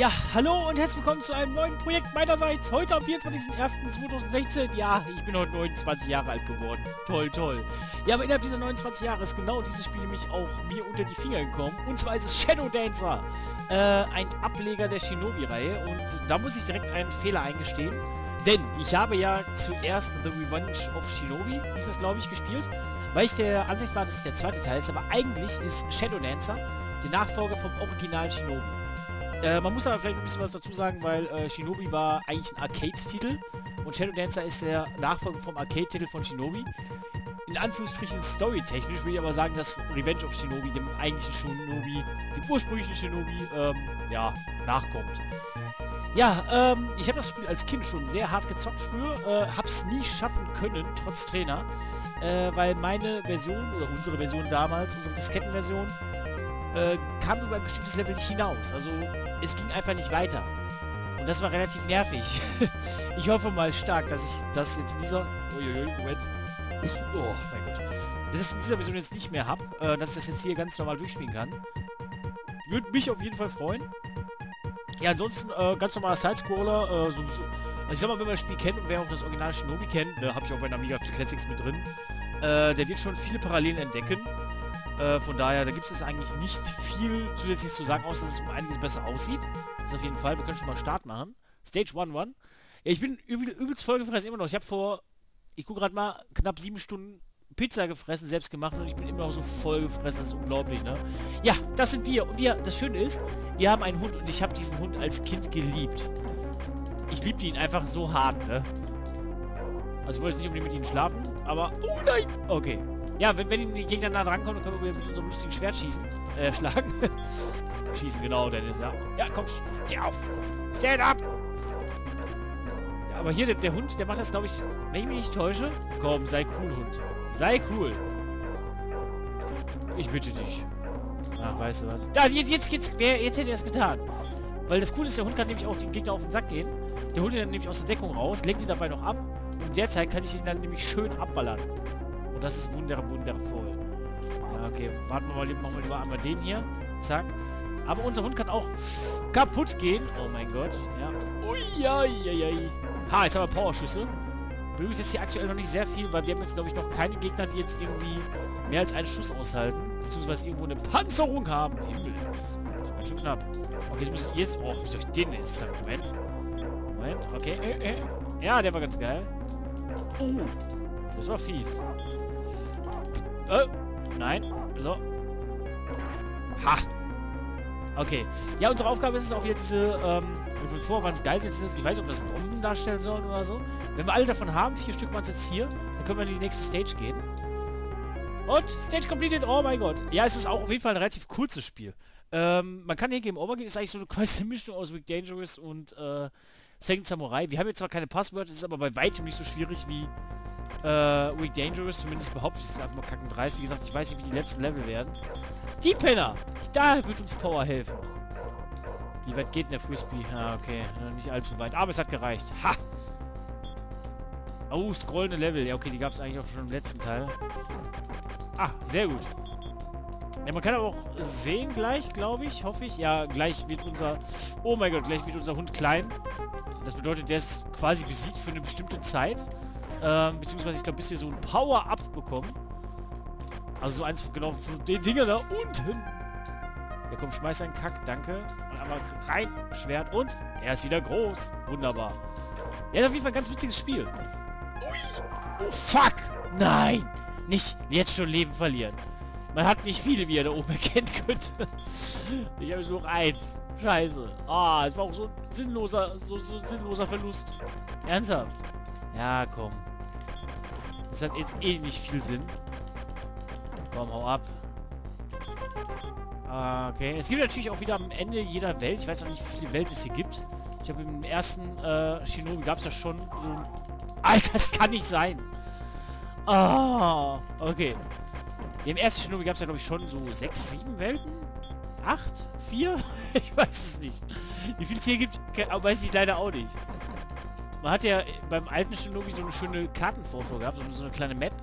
Ja, hallo und herzlich willkommen zu einem neuen Projekt meinerseits. Heute am 24.01.2016. Ja, ich bin heute 29 Jahre alt geworden. Toll, toll. Ja, aber innerhalb dieser 29 Jahre ist genau dieses Spiel nämlich auch mir unter die Finger gekommen. Und zwar ist es Shadow Dancer. Äh, ein Ableger der Shinobi-Reihe. Und da muss ich direkt einen Fehler eingestehen. Denn ich habe ja zuerst The Revenge of Shinobi, hieß es glaube ich, gespielt. Weil ich der Ansicht war, dass es der zweite Teil ist. Aber eigentlich ist Shadow Dancer der Nachfolger vom Original Shinobi. Äh, man muss aber vielleicht ein bisschen was dazu sagen, weil äh, Shinobi war eigentlich ein Arcade-Titel und Shadow Dancer ist der Nachfolger vom Arcade-Titel von Shinobi. In Anführungsstrichen storytechnisch würde ich aber sagen, dass Revenge of Shinobi dem eigentlichen Shinobi, dem ursprünglichen Shinobi, ähm, ja, nachkommt. Ja, ähm, ich habe das Spiel als Kind schon sehr hart gezockt früher, äh, hab's nie schaffen können, trotz Trainer, äh, weil meine Version, oder unsere Version damals, unsere Diskettenversion, äh, kam über ein bestimmtes Level nicht hinaus. Also es ging einfach nicht weiter. Und das war relativ nervig. ich hoffe mal stark, dass ich das jetzt in dieser... Uiuiui, Moment. Oh, mein Gott. Ich es in dieser Version jetzt nicht mehr habe. Äh, dass ich das jetzt hier ganz normal durchspielen kann. Würde mich auf jeden Fall freuen. Ja, ansonsten äh, ganz normaler Sidescroller. Äh, sowieso. Also ich sag mal, wenn man das Spiel kennt und wer auch das Original Shinobi kennt, ne, habe ich auch bei den Amiga Classics mit drin, äh, der wird schon viele Parallelen entdecken. Äh, von daher, da gibt es jetzt eigentlich nicht viel zusätzlich zu sagen, außer dass es um einiges besser aussieht. Das ist auf jeden Fall. Wir können schon mal Start machen. Stage 1-1. Ja, ich bin übel, übelst voll gefressen immer noch. Ich habe vor, ich gucke gerade mal, knapp sieben Stunden Pizza gefressen, selbst gemacht und ich bin immer noch so voll gefressen, das ist unglaublich, ne? Ja, das sind wir. Und wir, das Schöne ist, wir haben einen Hund und ich habe diesen Hund als Kind geliebt. Ich liebte ihn einfach so hart, ne? Also ich wollte jetzt nicht unbedingt mit ihm schlafen, aber... Oh nein! Okay. Ja, wenn, wenn die Gegner nah drankommen, dann können wir mit unserem lustigen Schwert schießen. Äh, schlagen. schießen, genau, Dennis, ja. Ja, komm, steh auf. Stand up! Ja, aber hier, der, der, Hund, der macht das, glaube ich, wenn ich mich nicht täusche. Komm, sei cool, Hund. Sei cool. Ich bitte dich. Ach, weißt du was. Da, jetzt, jetzt geht's, wer, jetzt hätte er es getan. Weil das Coole ist, der Hund kann nämlich auch den Gegner auf den Sack gehen. Der holt ihn dann nämlich aus der Deckung raus, lenkt ihn dabei noch ab. Und derzeit kann ich ihn dann nämlich schön abballern. Und das ist wunder, wundervoll. Ja, okay. Warten wir mal, machen wir lieber einmal den hier. Zack. Aber unser Hund kann auch kaputt gehen. Oh mein Gott. Ja. Uiuiui. Ha, jetzt haben wir Powerschüsse. Übrigens jetzt hier aktuell noch nicht sehr viel, weil wir haben jetzt, glaube ich, noch keine Gegner, die jetzt irgendwie mehr als einen Schuss aushalten. Beziehungsweise irgendwo eine Panzerung haben. Himmel. Das ist ganz schön knapp. Okay, jetzt muss ich jetzt... Oh, wie soll ich den jetzt treffen? Moment. Moment. Okay. Äh, äh. Ja, der war ganz geil. Oh. Das war fies. Oh, nein. So. Ha. Okay. Ja, unsere Aufgabe ist es auch diese, ähm, bevor waren es Geiseln ist, ich weiß nicht, ob das Bomben darstellen sollen oder so. Wenn wir alle davon haben, vier Stück waren es jetzt hier, dann können wir in die nächste Stage gehen. Und Stage completed, oh mein Gott. Ja, es ist auch auf jeden Fall ein relativ kurzes Spiel. Ähm, man kann hier Game Over gehen, ist eigentlich so eine quasi Mischung aus Week Dangerous und äh, Second Samurai. Wir haben jetzt zwar keine Passwörter, ist aber bei weitem nicht so schwierig wie äh, Week Dangerous, zumindest behaupte ich es einfach mal kacken dreist. Wie gesagt, ich weiß nicht, wie die letzten Level werden. Die Penner! Da wird uns Power helfen. Wie weit geht denn der Frisbee? Ah, okay. Nicht allzu weit. Aber es hat gereicht. Ha! Oh, scrollende Level. Ja, okay, die gab es eigentlich auch schon im letzten Teil. Ah, sehr gut. Ja, man kann aber auch sehen gleich, glaube ich, hoffe ich. Ja, gleich wird unser... Oh mein Gott, gleich wird unser Hund klein. Das bedeutet, der ist quasi besiegt für eine bestimmte Zeit. Ähm, beziehungsweise, ich glaube, bis wir so ein Power-Up bekommen. Also so eins genau von den Dingen da unten. Ja, komm, schmeiß einen Kack, danke. Und einmal rein, Schwert und er ist wieder groß. Wunderbar. Ja, auf jeden Fall ein ganz witziges Spiel. Ui. Oh, fuck! Nein! Nicht jetzt schon Leben verlieren. Man hat nicht viele, wie ihr da oben erkennen könnt. ich habe nur noch eins. Scheiße. Ah, es war auch so ein sinnloser, so, so ein sinnloser Verlust. Ernsthaft? Ja, komm. Das hat jetzt eh nicht viel Sinn. Komm, hau ab. Ah, okay. Es gibt natürlich auch wieder am Ende jeder Welt. Ich weiß noch nicht, wie viele Welt es hier gibt. Ich habe im ersten äh, Shinobi gab es ja schon so... Alter, das kann nicht sein. Ah, okay. Im ersten Shinobi gab es ja, glaube ich, schon so sechs, sieben Welten? Acht? Vier? ich weiß es nicht. Wie viel es hier gibt, weiß ich leider auch nicht. Man hat ja beim alten Shinobi so eine schöne Kartenvorschau gehabt, so eine kleine Map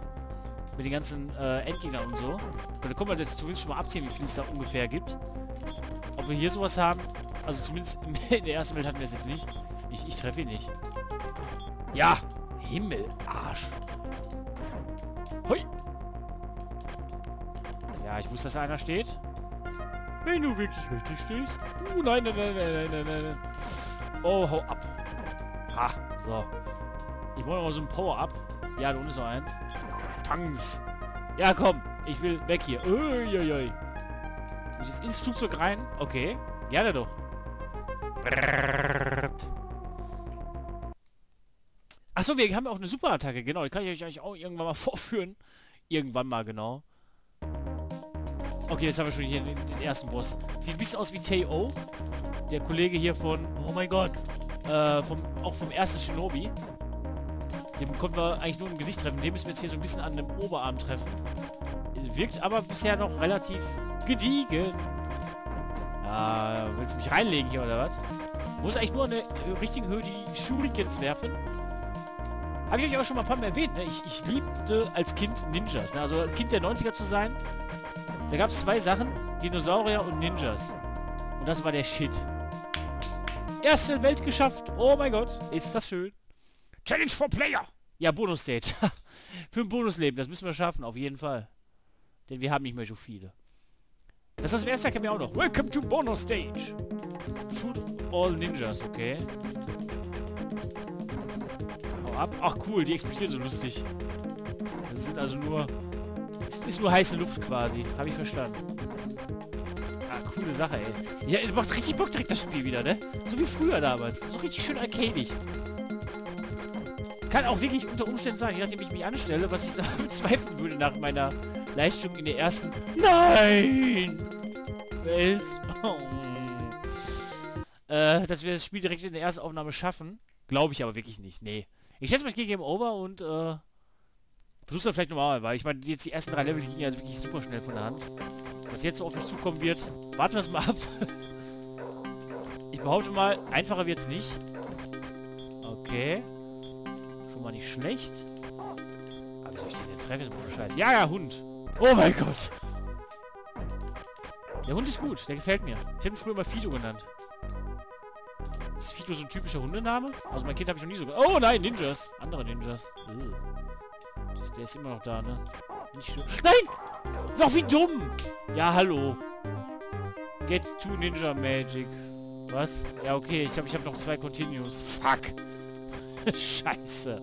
mit den ganzen äh, Endgegnern und so. Und da kann man jetzt zumindest schon mal abziehen, wie viel es da ungefähr gibt. Ob wir hier sowas haben, Also zumindest in der ersten Welt hatten wir es jetzt nicht. Ich, ich treffe ihn nicht. Ja! Himmel, Arsch. Hui! Ja, ich wusste, dass da einer steht. Wenn du wirklich richtig stehst. Uh, nein, nein, nein, nein, nein, nein, nein. Oh, hau ab. Ha, so. Ich brauche noch mal so ein Power-Up. Ja, da unten ist noch eins. Tanks. Ja, komm. Ich will weg hier. Uiuiui. Muss ich jetzt ins Flugzeug rein? Okay. Gerne doch. Achso, wir haben auch eine Superattacke. Genau, die kann ich euch eigentlich auch irgendwann mal vorführen. Irgendwann mal, genau. Okay, jetzt haben wir schon hier den, den ersten Boss. Sieht ein bisschen aus wie T.O. Der Kollege hier von... Oh mein Gott. Äh, vom, auch vom ersten Shinobi. Dem konnten wir eigentlich nur im Gesicht treffen. Den müssen wir jetzt hier so ein bisschen an dem Oberarm treffen. Wirkt aber bisher noch relativ gediegen. Ja, willst du mich reinlegen hier, oder was? Muss eigentlich nur an der richtigen Höhe die Shurikens werfen. Habe ich euch auch schon mal ein paar Mal erwähnt, ne? Ich, ich liebte als Kind Ninjas, ne? Also als Kind der 90er zu sein. Da gab es zwei Sachen. Dinosaurier und Ninjas. Und das war der Shit. Erste Welt geschafft. Oh mein Gott, ist das schön. Challenge for Player. Ja, Bonus-Stage. Für ein Bonusleben, das müssen wir schaffen, auf jeden Fall. Denn wir haben nicht mehr so viele. Das ist das erste kennen wir auch noch. Welcome to Bonus Stage. Shoot all Ninjas, okay. Hau ab. Ach cool, die explodieren so lustig. Das sind also nur... Das ist nur heiße Luft quasi. Habe ich verstanden. Coole Sache, ey. Ja, macht richtig Bock direkt das Spiel wieder, ne? So wie früher damals. So richtig schön arcadig. Kann auch wirklich unter Umständen sein, je nachdem ich mich anstelle, was ich da bezweifeln würde nach meiner Leistung in der ersten... Nein! Welt. Oh. Äh, dass wir das Spiel direkt in der ersten Aufnahme schaffen. Glaube ich aber wirklich nicht. Nee. Ich schätze mal, ich gehe Game Over und, äh... Versuch's dann vielleicht nochmal, weil ich meine, jetzt die ersten drei Level gingen ja wirklich super schnell von der Hand. Was jetzt so auf mich zukommen wird, warten wir es mal ab. ich behaupte mal, einfacher wird's nicht. Okay. Schon mal nicht schlecht. Aber wie soll ich den denn treffen? Ohne Scheiß. Ja, ja, Hund. Oh mein Gott. Der Hund ist gut. Der gefällt mir. Ich hätte ihn früher mal Fido genannt. Ist Fido so ein typischer Hundename? Also mein Kind habe ich noch nie so... Oh nein, Ninjas. Andere Ninjas. Der ist immer noch da, ne? Nicht schön. Nein! Doch wie dumm! Ja, hallo. Get to Ninja Magic. Was? Ja, okay. Ich habe ich hab noch zwei Continues. Fuck. Scheiße.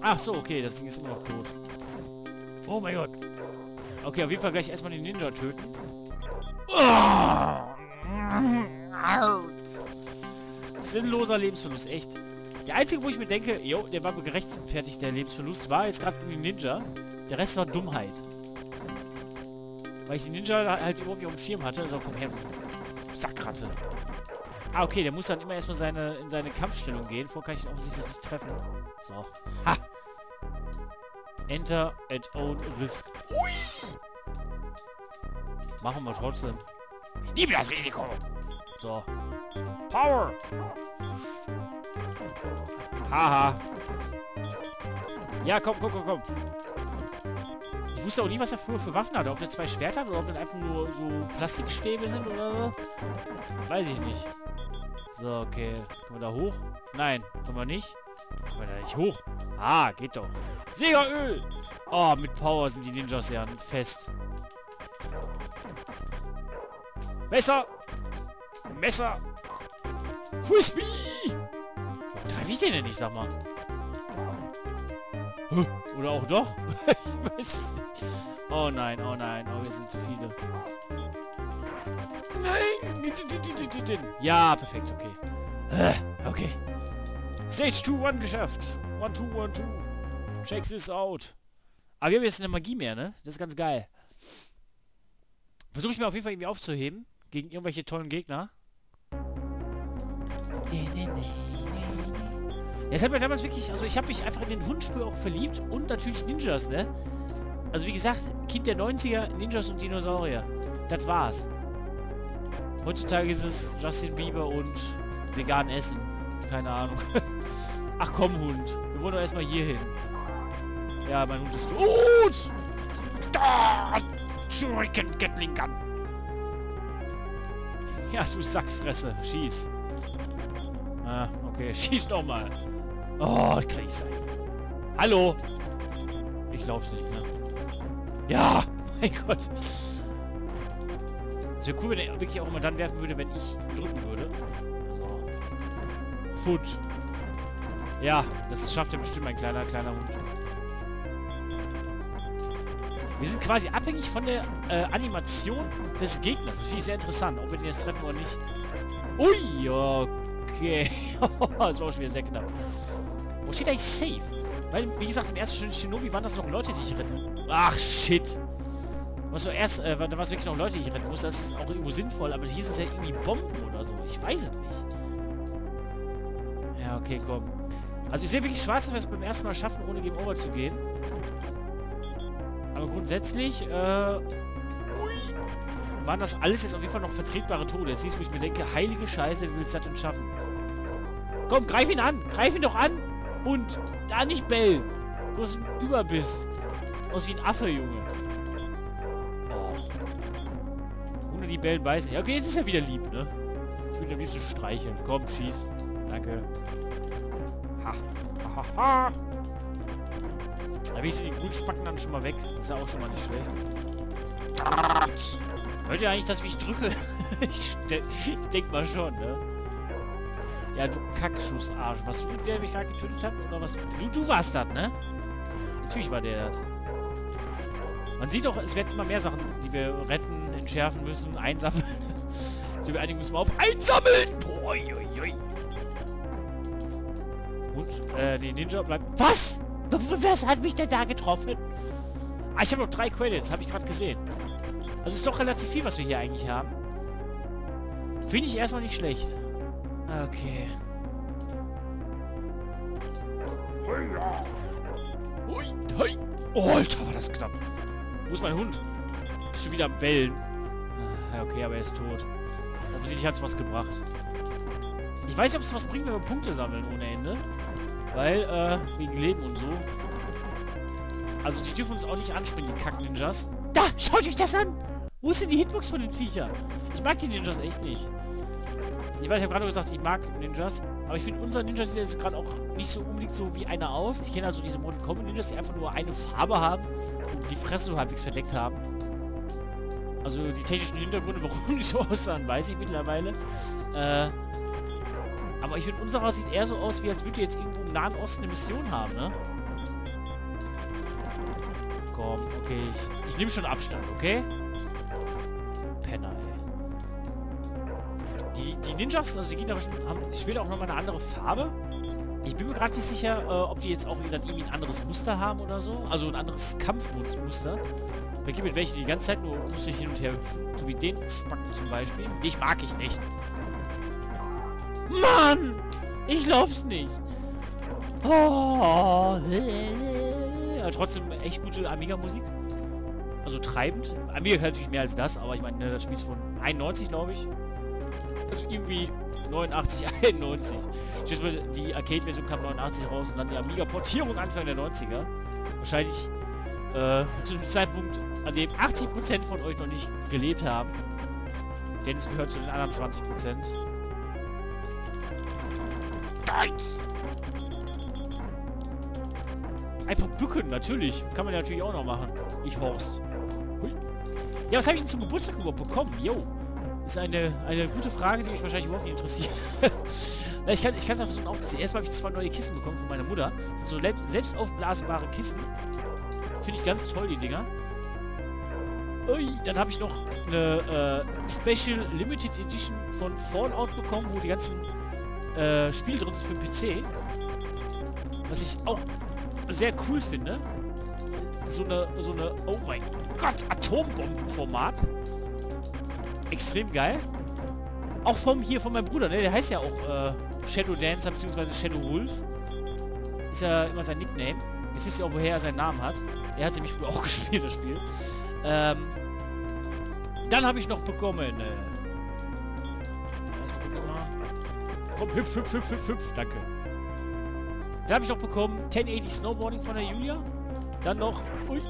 Ach so, okay. Das Ding ist immer noch tot. Oh mein Gott. Okay, auf jeden Fall gleich erstmal den Ninja töten. Sinnloser Lebensverlust, echt. Der einzige, wo ich mir denke, jo, der war gerechtfertigt, der Lebensverlust, war jetzt gerade irgendwie Ninja. Der Rest war Dummheit. Weil ich den Ninja halt nicht auf dem Schirm hatte. So, komm her, Sackratte. Ah, okay, der muss dann immer erstmal seine, in seine Kampfstellung gehen. Vorher kann ich ihn offensichtlich nicht treffen. So. Ha! Enter at own risk. Ui! Machen wir trotzdem. Ich liebe das Risiko. So. Power! Haha. Ja, komm, komm, komm, komm. Ich wusste auch nie, was er früher für Waffen hatte. Ob der zwei Schwerter hat oder ob das einfach nur so Plastikstäbe sind oder so. Weiß ich nicht. So, okay. Können wir da hoch? Nein, können wir nicht. Können wir da nicht hoch? Ah, geht doch. Segeröl! Oh, mit Power sind die Ninjas ja fest. Messer! Messer! Frisbee! Warum treffe ich den denn nicht, sag mal? Oder auch doch? ich weiß. Oh nein, oh nein, oh, wir sind zu viele. Nein! Ja, perfekt, okay. Okay. Stage 2, 1 geschafft. 1, 2, 1, 2. Check this out. Aber wir haben jetzt eine Magie mehr, ne? Das ist ganz geil. Versuche ich mir auf jeden Fall irgendwie aufzuheben. Gegen irgendwelche tollen Gegner. Es hat mir damals wirklich... Also ich habe mich einfach in den Hund früher auch verliebt. Und natürlich Ninjas, ne? Also wie gesagt, Kind der 90er, Ninjas und Dinosaurier. Das war's. Heutzutage ist es Justin Bieber und vegan essen. Keine Ahnung. Ach komm, Hund. Wir wollen doch erstmal hier hin. Ja, mein Hund ist tot. Da! Shuriken Gatling Gun. Ja, du Sackfresse. Schieß. Ah, okay. Schieß doch mal. Oh, kann nicht sein. Hallo? Ich glaub's nicht, ne? Ja! Mein Gott. Es wäre cool, wenn er wirklich auch immer dann werfen würde, wenn ich drücken würde. So. Foot. Ja, das schafft er bestimmt, ein kleiner, kleiner Hund. Wir sind quasi abhängig von der äh, Animation des Gegners. Das finde ich sehr interessant, ob wir den jetzt treffen oder nicht. Ui, okay. das war schon wieder sehr knapp. Wo steht eigentlich Safe? Weil, wie gesagt, im ersten Shinobi waren das noch Leute, die ich retten. Ach, shit. Was so erst, äh, da war es wirklich noch Leute, die ich retten muss. Das ist auch irgendwo sinnvoll, aber hier sind es ja irgendwie Bomben oder so. Ich weiß es nicht. Ja, okay, komm. Also ich sehe wirklich schwarz, dass wir es beim ersten Mal schaffen, ohne Game Over zu gehen. Aber grundsätzlich, äh, waren das alles jetzt auf jeden Fall noch vertretbare Tode. Jetzt siehst du, wo ich mir denke, heilige Scheiße, wie willst du das denn schaffen? Komm, greif ihn an! Greif ihn doch an! Und da nicht bellen! Du hast einen Überbiss. Aus wie ein Affe, Junge. Oh. Ohne die Bellen weiß ich. Okay, jetzt ist er wieder lieb, ne? Ich würde am liebsten streicheln. Komm, schieß. Danke. Ha. Ha, ha, ha. Da will ich die grünen Spacken dann schon mal weg. Ist ja auch schon mal nicht schlecht. Hört ihr eigentlich das, wie ich drücke? ich, ich denk mal schon, ne? Ja, du Kackschussarsch. Was du, der mich gerade getötet hat? Oder was? Du, du warst das, ne? Natürlich war der das. Man sieht auch, es werden immer mehr Sachen, die wir retten, entschärfen müssen, einsammeln. also wir einigen uns auf Einsammeln! Boah, ui, ui. Und, äh, die Ninja bleibt... Was? Was hat mich denn da getroffen? Ah, ich habe noch drei Credits, habe ich gerade gesehen. Also ist doch relativ viel, was wir hier eigentlich haben. Finde ich erstmal nicht schlecht. Okay. Ui. Oh, Alter, war das knapp. Wo ist mein Hund? Ist schon wieder am Bellen. Ah, okay, aber er ist tot. Offensichtlich hat es was gebracht. Ich weiß nicht, ob es was bringt, wenn wir Punkte sammeln ohne Ende. Weil, äh, wegen Leben und so. Also, die dürfen uns auch nicht anspringen, die Kack-Ninjas. Da! Schaut euch das an! Wo ist denn die Hitbox von den Viechern? Ich mag die Ninjas echt nicht. Ich weiß, ich habe gerade gesagt, ich mag Ninjas. Aber ich finde, unser Ninja sieht jetzt gerade auch nicht so unbedingt so wie einer aus. Ich kenne also diese Mortal Kombat Ninjas, die einfach nur eine Farbe haben und die Fresse so halbwegs verdeckt haben. Also die technischen Hintergründe, warum die so aussahen, weiß ich mittlerweile. Äh, aber ich finde, unserer sieht eher so aus, wie als würde jetzt irgendwo im Nahen Osten eine Mission haben, ne? Komm, okay, ich, ich nehme schon Abstand, okay? Ninjas, also die Gegner haben später auch nochmal eine andere Farbe. Ich bin mir gerade nicht sicher, äh, ob die jetzt auch wieder irgendwie ein anderes Muster haben oder so. Also ein anderes Kampfmuster. Da gibt es welche, die die ganze Zeit nur lustig hin und her hüpfen. So wie den Spacken zum Beispiel. Dich mag ich nicht. Mann! Ich glaub's nicht. Oh. Ja, trotzdem echt gute Amiga-Musik. Also treibend. Amiga natürlich mehr als das, aber ich meine, ne, das Spiel ist von 91, glaube ich. Also irgendwie 89, 91. Ich mal, die Arcade-Version kam 89 raus und dann die Amiga-Portierung Anfang der 90er. Wahrscheinlich äh, zu dem Zeitpunkt, an dem 80% von euch noch nicht gelebt haben. Denn es gehört zu den anderen 20%. Nice! Einfach bücken, natürlich. Kann man ja natürlich auch noch machen. Ich Horst. Hui. Ja, was habe ich denn zum Geburtstag überhaupt bekommen? Jo. Ist eine, eine gute Frage, die mich wahrscheinlich überhaupt nicht interessiert. ich kann es mal versuchen aufzuziehen. Erstmal habe ich zwei neue Kissen bekommen von meiner Mutter. Das sind so selbst aufblasbare Kissen. Finde ich ganz toll, die Dinger. Ui, dann habe ich noch eine äh, Special Limited Edition von Fallout bekommen, wo die ganzen äh, Spiele drin sind für den PC. Was ich auch sehr cool finde. So eine, so eine, oh mein Gott, Atombombenformat. Extrem geil. Auch vom, hier von meinem Bruder, ne? Der heißt ja auch äh, Shadow Dancer bzw. Shadow Wolf. Ist ja immer sein Nickname. Jetzt wisst ihr auch, woher er seinen Namen hat. Er hat nämlich früher auch gespielt, das Spiel. Ähm, dann habe ich noch bekommen, äh, Komm, hüpf, hüpf, hüpf, hüpf, hüpf. Danke. Da habe ich noch bekommen 1080 Snowboarding von der Julia. Dann noch ui,